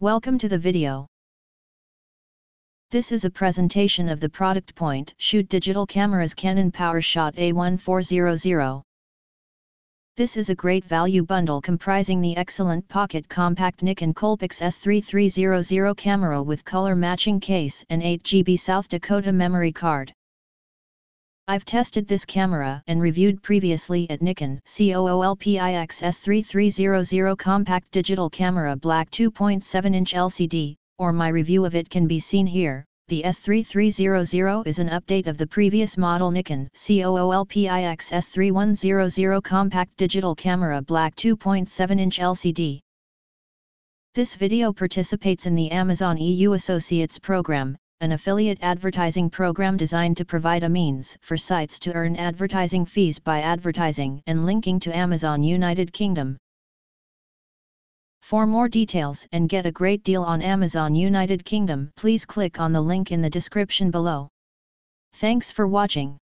Welcome to the video. This is a presentation of the product point shoot digital cameras Canon PowerShot A1400. This is a great value bundle comprising the excellent pocket compact Nikon Coolpix S3300 camera with color matching case and 8GB South Dakota memory card. I've tested this camera and reviewed previously at Nikon COOLPIX S3300 compact digital camera black 2.7-inch LCD, or my review of it can be seen here. The S3300 is an update of the previous model Nikon COOLPIX S3100 compact digital camera black 2.7-inch LCD. This video participates in the Amazon EU Associates program, an affiliate advertising program designed to provide a means for sites to earn advertising fees by advertising and linking to Amazon United Kingdom. For more details and get a great deal on Amazon United Kingdom, please click on the link in the description below. Thanks for watching.